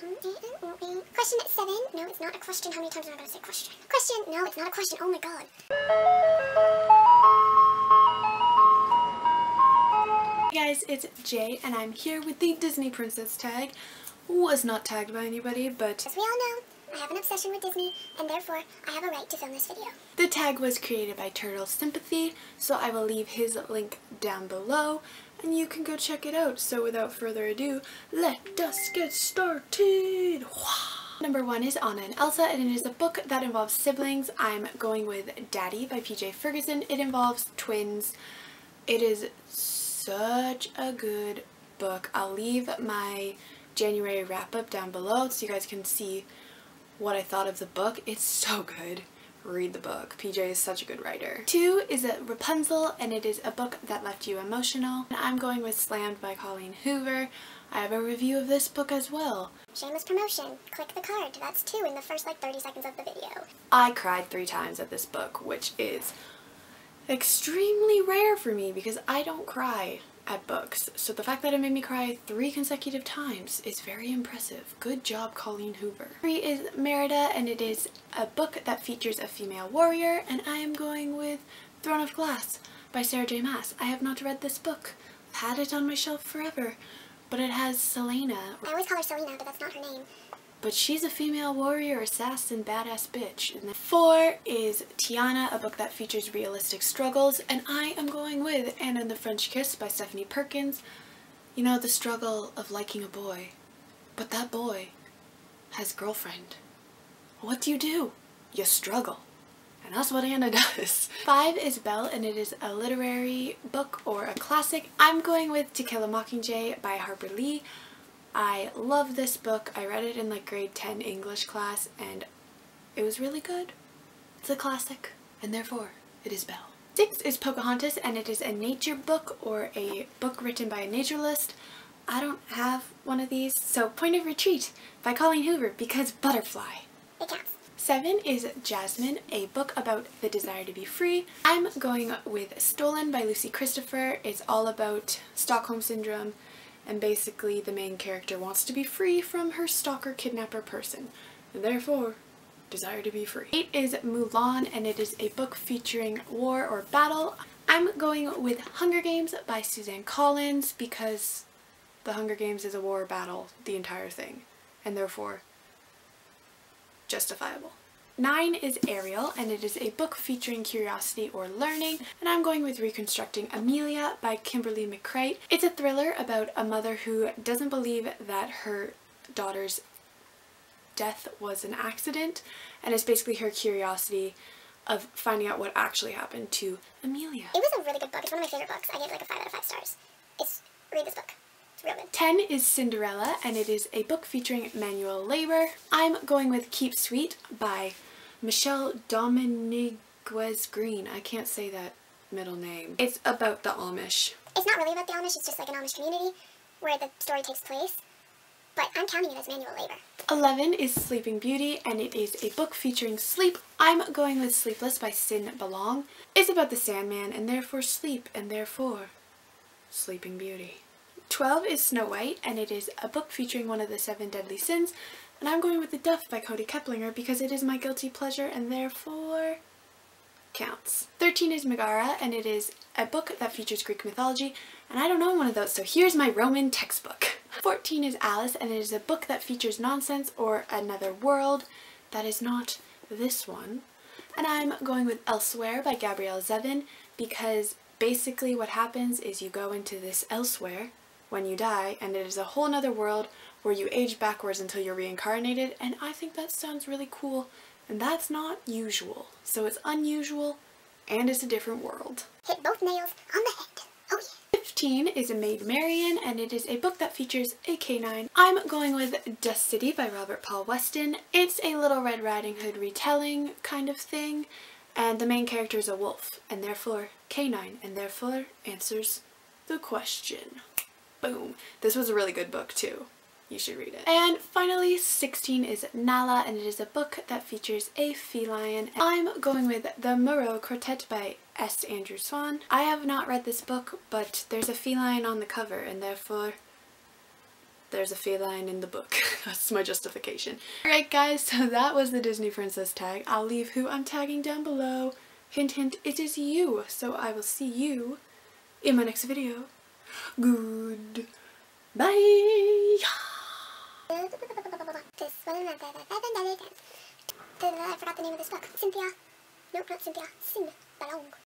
Question seven. No, it's not a question. How many times am I going to say question? Question. No, it's not a question. Oh my god. Hey guys, it's Jay and I'm here with the Disney Princess tag. Was not tagged by anybody, but As we all know, I have an obsession with Disney, and therefore I have a right to film this video. the tag was created by Turtle Sympathy, so I will leave his link down below and you can go check it out. So without further ado, let us get started! Number one is Anna and Elsa, and it is a book that involves siblings. I'm going with Daddy by PJ Ferguson. It involves twins. It is such a good book. I'll leave my January wrap up down below so you guys can see what I thought of the book. It's so good. Read the book. PJ is such a good writer. Two is a Rapunzel and it is a book that left you emotional. And I'm going with Slammed by Colleen Hoover. I have a review of this book as well. Shameless promotion. Click the card. That's two in the first like 30 seconds of the video. I cried three times at this book, which is extremely rare for me because I don't cry at books. So the fact that it made me cry three consecutive times is very impressive. Good job, Colleen Hoover. Three is Merida, and it is a book that features a female warrior, and I am going with Throne of Glass by Sarah J. Maas. I have not read this book. I've had it on my shelf forever, but it has Selena, I always call her Selena, but that's not her name. But she's a female warrior, assassin, badass bitch. And then four is Tiana, a book that features realistic struggles, and I am going with Anna and the French Kiss by Stephanie Perkins. You know, the struggle of liking a boy, but that boy has girlfriend. What do you do? You struggle. And that's what Anna does. Five is Belle, and it is a literary book or a classic. I'm going with To Kill a Mockingjay by Harper Lee. I love this book. I read it in like grade 10 English class and it was really good. It's a classic and therefore it is Belle. Six is Pocahontas and it is a nature book or a book written by a naturalist. I don't have one of these, so Point of Retreat by Colleen Hoover because butterfly. It counts. Seven is Jasmine, a book about the desire to be free. I'm going with Stolen by Lucy Christopher. It's all about Stockholm Syndrome and basically the main character wants to be free from her stalker kidnapper person and therefore desire to be free. Eight is Mulan and it is a book featuring war or battle. I'm going with Hunger Games by Suzanne Collins because the Hunger Games is a war or battle, the entire thing, and therefore justifiable. Nine is Ariel, and it is a book featuring curiosity or learning, and I'm going with Reconstructing Amelia by Kimberly McCreight. It's a thriller about a mother who doesn't believe that her daughter's death was an accident, and it's basically her curiosity of finding out what actually happened to Amelia. It was a really good book. It's one of my favorite books. I gave it like a 5 out of 5 stars. It's, read this book. It's real good. 10 is Cinderella, and it is a book featuring manual labor. I'm going with Keep Sweet by Michele Dominguez Greene. I can't say that middle name. It's about the Amish. It's not really about the Amish, it's just like an Amish community where the story takes place. But I'm counting it as manual labor. 11 is Sleeping Beauty, and it is a book featuring sleep. I'm going with Sleepless by Cyn Balog. It's about the Sandman, and therefore sleep, and therefore Sleeping Beauty. 12 is Snow White, and it is a book featuring one of the seven deadly sins. And I'm going with The Duff by Kody Keplinger because it is my guilty pleasure and therefore counts. 13 is Megara, and it is a book that features Greek mythology, and I don't know one of those, so here's my Roman textbook. 14 is Alice, and it is a book that features nonsense or another world that is not this one. And I'm going with Elsewhere by Gabrielle Zevin because basically what happens is you go into this elsewhere when you die, and it is a whole nother world where you age backwards until you're reincarnated, and I think that sounds really cool, and that's not usual. So it's unusual, and it's a different world. Hit both nails on the head. Oh yeah. 15 is A Maid Marian, and it is a book that features a canine. I'm going with Dust City by Robert Paul Weston. It's a Little Red Riding Hood retelling kind of thing, and the main character is a wolf, and therefore canine, and therefore answers the question. Boom. This was a really good book too. You should read it. And finally, 16 is Nala, and it is a book that features a feline. I'm going with The Moreau Quartet by S. Andrew Swan. I have not read this book, but there's a feline on the cover, and therefore there's a feline in the book. That's my justification. Alright guys, so that was the Disney Princess tag. I'll leave who I'm tagging down below. Hint hint, it is you. So I will see you in my next video. Good. Bye. I forgot the name of this book. Cynthia. Nope, not Cynthia. Cyn Balong.